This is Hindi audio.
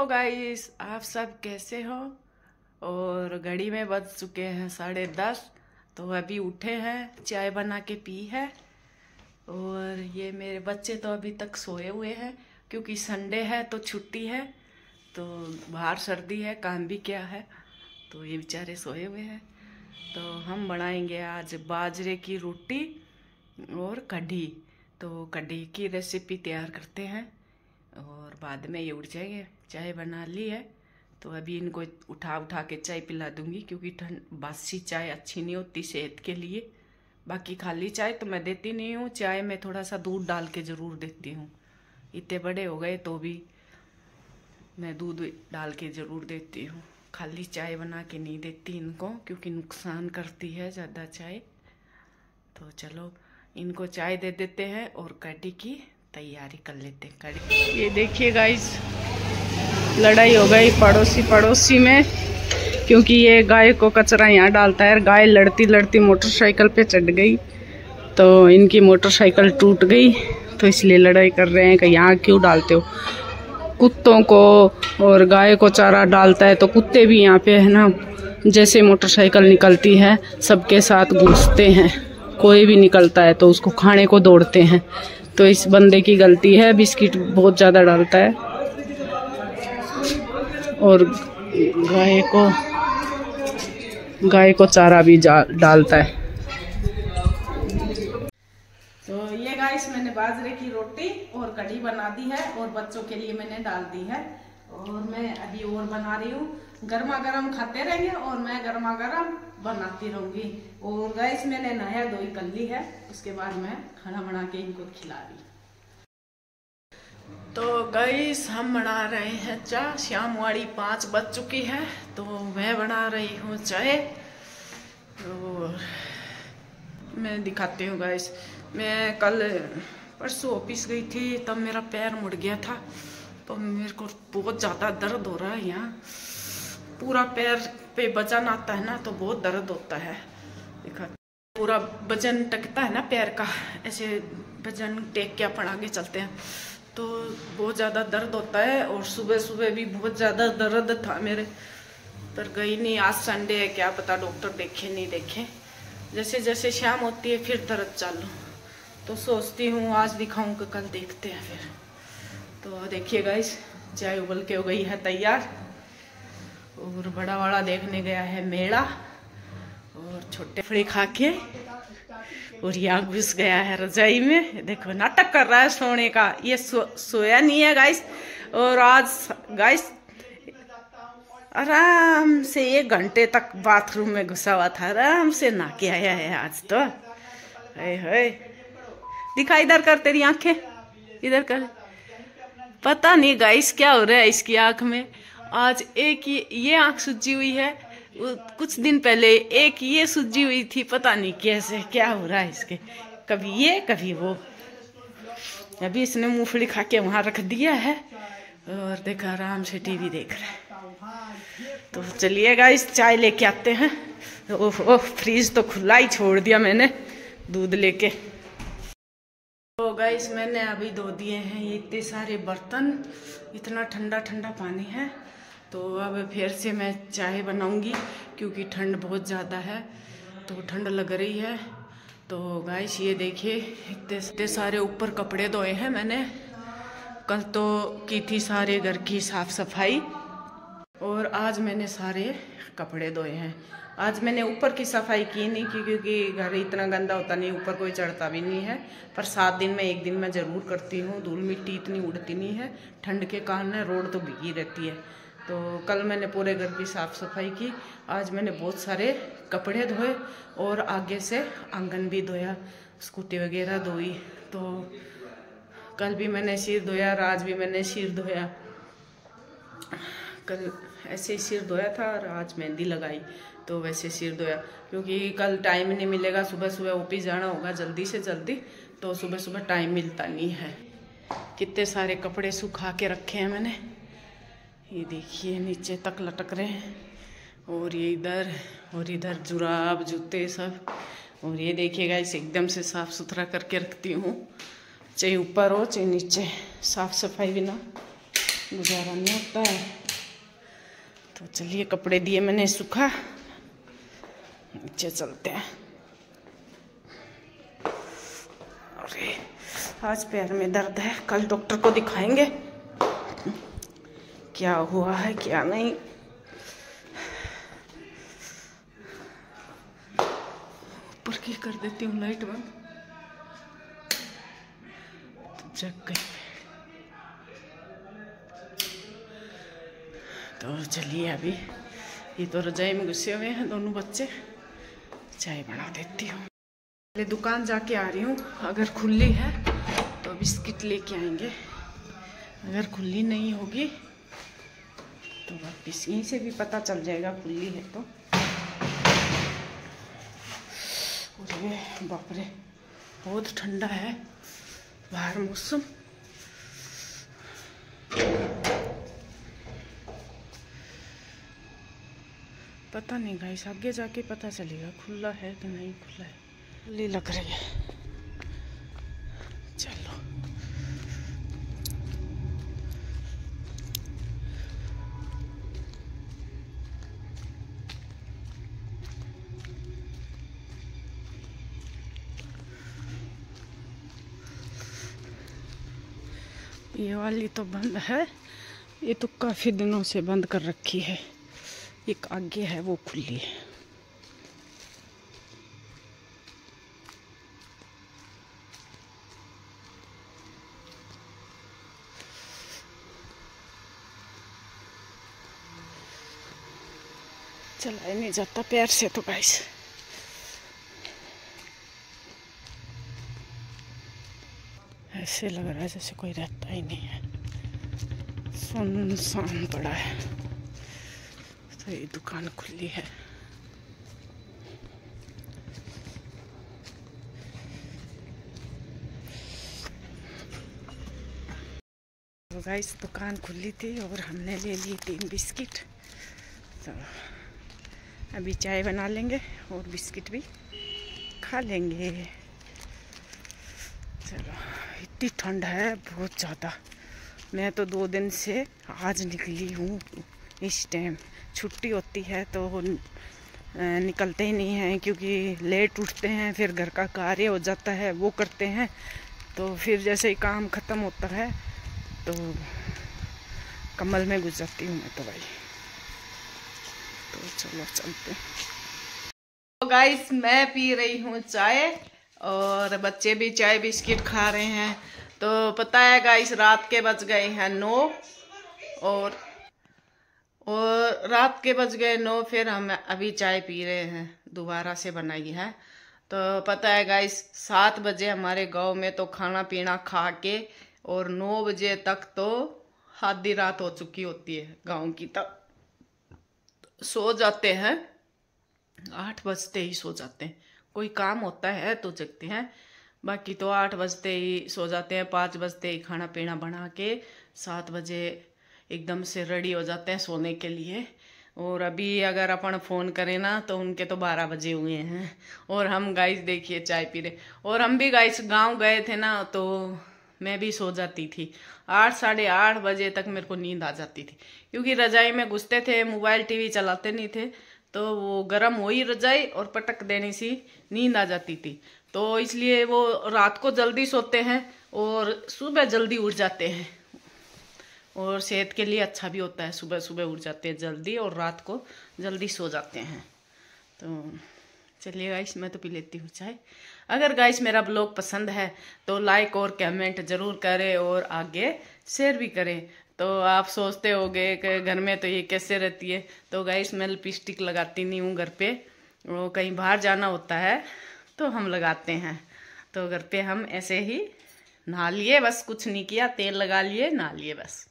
हेलो गाइस आप सब कैसे हो? और घड़ी में बज चुके हैं साढ़े दस तो अभी उठे हैं, चाय बना के पी है। और ये मेरे बच्चे तो अभी तक सोए हुए हैं, क्योंकि संडे है तो छुट्टी है तो बाहर सर्दी है, काम भी क्या है तो ये बेचारे सोए हुए हैं। तो हम बनाएँगे आज बाजरे की रोटी और कढ़ी। तो कढ़ी की रेसिपी तैयार करते हैं। और बाद में ये उठ जाएँगे। चाय बना ली है तो अभी इनको उठा उठा के चाय पिला दूँगी, क्योंकि ठंड, बासी चाय अच्छी नहीं होती सेहत के लिए। बाकी खाली चाय तो मैं देती नहीं हूँ, चाय में थोड़ा सा दूध डाल के ज़रूर देती हूँ। इतने बड़े हो गए तो भी मैं दूध डाल के ज़रूर देती हूँ। खाली चाय बना के नहीं देती इनको, क्योंकि नुकसान करती है ज़्यादा चाय। तो चलो, इनको चाय दे देते हैं और कटी की तैयारी कर लेते हैं कड़ी ये देखिए गाइस लड़ाई हो गई पड़ोसी पड़ोसी में, क्योंकि ये गाय को कचरा यहाँ डालता है गाय लड़ती लड़ती मोटरसाइकिल पे चढ़ गई तो इनकी मोटरसाइकिल टूट गई तो इसलिए लड़ाई कर रहे हैं कि यहाँ क्यों डालते हो? कुत्तों को और गाय को चारा डालता है तो कुत्ते भी यहाँ पे है ना, जैसे मोटरसाइकिल निकलती है, सबके साथ घुसते हैं, कोई भी निकलता है तो उसको खाने को दौड़ते हैं। तो इस बंदे की गलती है, बिस्किट बहुत ज़्यादा डालता है। और गाय को गाय को चारा भी डालता है। तो ये गाइस मैंने बाजरे की रोटी और कढ़ी बना दी है और बच्चों के लिए मैंने डाल दी है। और मैं अभी और बना रही हूँ। गर्मा गर्म खाते रहेंगे और मैं गर्मा गर्म बनाती रहूँगी। और गैस मैंने नया दोई कर ली है। उसके बाद मैं खाना बना के इनको खिला दी तो गैस हम बना रहे हैं चाय। शाम वाली पाँच बज चुकी है तो मैं बना रही हूँ चाय। और मैं दिखाती हूँ गैस मैं कल परसों ऑफ़िस गई थी, तब मेरा पैर मुड़ गया था। तो मेरे को बहुत ज़्यादा दर्द हो रहा है यहाँ। पूरा पैर पे वज़न आता है ना तो बहुत दर्द होता है। देखा, पूरा वज़न टकता है ना पैर का, ऐसे वज़न टेक के अपन आगे चलते हैं। तो बहुत ज़्यादा दर्द होता है और सुबह सुबह भी बहुत ज़्यादा दर्द था मेरे। पर गई नहीं, आज संडे है, क्या पता डॉक्टर देखे, नहीं देखे। जैसे जैसे शाम होती है, फिर दर्द चालू। तो सोचती हूँ, आज दिखाऊँ कि कल देखते हैं फिर। तो देखिएगा इस चाय उबल के हो गई है तैयार। और बड़ा बड़ा देखने गया है मेला और छोटे फड़ी खा के और यहाँ घुस गया है रजाई में। देखो नाटक कर रहा है सोने का। ये सो, सोया नहीं है गाइस और आज गाइस आराम से एक घंटे तक बाथरूम में घुसा हुआ था। आराम से ना के आया है आज तो। है है दिखा इधर कर तेरी आँखें। इधर कर। पता नहीं गाइस क्या हो रहा है इसकी आँख में। आज एक ये ये आँख सूजी हुई है। कुछ दिन पहले एक ये सूजी हुई थी, पता नहीं कैसे, क्या हो रहा है इसके। कभी ये, कभी वो। अभी इसने मूंगफली खा के वहाँ रख दिया है और देखा आराम से टीवी देख रहा है। तो चलिएगा इस चाय लेके आते हैं। ओह ओह, फ्रीज तो खुला ही छोड़ दिया मैंने, दूध लेके। तो गाइस मैंने अभी धो दिए हैं, ये इतने सारे बर्तन, इतना ठंडा ठंडा पानी है। तो अब फिर से मैं चाय बनाऊँगी, क्योंकि ठंड बहुत ज़्यादा है तो ठंड लग रही है। तो गाइस ये देखिए इतने सारे ऊपर कपड़े धोए हैं मैंने। कल तो की थी सारे घर की साफ़ सफ़ाई, और आज मैंने सारे कपड़े धोए हैं। आज मैंने ऊपर की सफ़ाई की नहीं, की, क्योंकि घर इतना गंदा होता नहीं, ऊपर कोई चढ़ता भी नहीं है। पर सात दिन में, एक दिन मैं ज़रूर करती हूँ, धूल मिट्टी इतनी उड़ती नहीं है, ठंड के कारण रोड तो भीगी रहती है। तो कल मैंने पूरे घर की साफ़ सफ़ाई की। आज मैंने बहुत सारे कपड़े धोए और आगे से आँगन भी धोया, स्कूटी वगैरह धोई। तो कल भी मैंने सिर धोया और आज भी मैंने सिर धोया। कल ऐसे ही सिर धोया था और आज मेहंदी लगाई तो वैसे सिर धोया। क्योंकि कल टाइम नहीं मिलेगा सुबह सुबह ऑफ़िस जाना होगा जल्दी से जल्दी तो सुबह सुबह टाइम मिलता नहीं है। कितने सारे कपड़े सुखा के रखे हैं मैंने। ये देखिए, नीचे तक लटक रहे हैं। और ये इधर, और इधर जुराब, जूते सब। और ये देखिएगा इसे एकदम से साफ़ सुथरा करके रखती हूँ। चाहे ऊपर हो, चाहे नीचे। साफ़ सफ़ाई बिना गुजारा नहीं होता है। तो चलिए, कपड़े दिए मैंने, सूखा। नीचे चलते हैं। अरे, आज पैर में दर्द है। कल डॉक्टर को दिखाएँगे। क्या हुआ है, क्या नहीं? ऊपर की कर देती हूँ लाइट बंद। तो जग गई तो चलिए अभी। ये तो रजाई में घुसे हुए हैं दोनों बच्चे। चाय बना देती हूँ। पहले दुकान जाके आ रही हूँ। अगर खुली है तो बिस्किट लेके आएँगे। अगर खुली नहीं होगी तो वापिस यहीं से भी पता चल जाएगा खुली है तो। बाप रे बहुत ठंडा है, बाहर मौसम। पता नहीं गाइस आगे जाके पता चलेगा, खुला है कि नहीं खुला है। खुली लग रही है। ये वाली तो बंद है। ये तो काफ़ी दिनों से बंद कर रखी है। एक आगे है, वो खुली है। चलाया नहीं जाता पैर से तो गाइस ऐसे लग रहा है जैसे कोई रहता ही नहीं है। सुनसान पड़ा है। तो ये दुकान खुली है। तो गाइस दुकान खुली थी और हमने ले ली तीन बिस्किट। तो अभी चाय बना लेंगे और बिस्किट भी खा लेंगे। इतनी ठंड है, बहुत ज़्यादा। मैं तो दो दिन से आज निकली हूँ इस टाइम छुट्टी होती है तो निकलते ही नहीं हैं क्योंकि लेट उठते हैं, फिर घर का कार्य हो जाता है, वो करते हैं। तो फिर जैसे ही काम ख़त्म होता है तो कमल में घुस जाती हूँ मैं तो भाई। तो चलो चलते तो गाइस मैं पी रही हूँ चाय। और बच्चे भी चाय बिस्किट खा रहे हैं। तो पता है गाइस रात के बज गए हैं नौ और और रात के बज गए नौ, फिर हम अभी चाय पी रहे हैं। दोबारा से बनाई है। तो पता है गाइस सात बजे हमारे गाँव में तो खाना पीना खा के और नौ बजे तक तो आधी रात हो चुकी होती है गाँव की तक सो जाते हैं। आठ बजते ही सो जाते हैं। कोई काम होता है तो जगते हैं। बाकी तो आठ बजते ही सो जाते हैं, पाँच बजते ही खाना पीना बना के सात बजे एकदम से रेडी हो जाते हैं सोने के लिए। और अभी अगर अपन फ़ोन करें ना तो उनके तो बारह बजे हुए हैं। और हम गाइस देखिए चाय पी रहे। और हम भी गाइस गाँव गए थे ना तो मैं भी सो जाती थी। आठ, साढ़े आठ बजे तक मेरे को नींद आ जाती थी। क्योंकि रजाई में घुसते थे, मोबाइल टीवी चलाते नहीं थे। तो वो गर्म हो ही रजाई और पटक देने सी नींद आ जाती थी। तो इसलिए वो रात को जल्दी सोते हैं और सुबह जल्दी उठ जाते हैं। और सेहत के लिए अच्छा भी होता है, सुबह सुबह उठ जाते हैं जल्दी और रात को जल्दी सो जाते हैं। तो चलिए गाइस मैं तो पी लेती हूँ चाय। अगर गाइस मेरा ब्लॉग पसंद है तो लाइक और कमेंट ज़रूर करें और आगे शेयर भी करें। तो आप सोचते होगे कि घर में तो ये कैसे रहती है। तो गाइस मैं लिपस्टिक लगाती नहीं हूँ घर पे। वो कहीं बाहर जाना होता है तो हम लगाते हैं। तो घर पे हम ऐसे ही नहा लिए, बस कुछ नहीं किया, तेल लगा लिए, नहा लिए बस।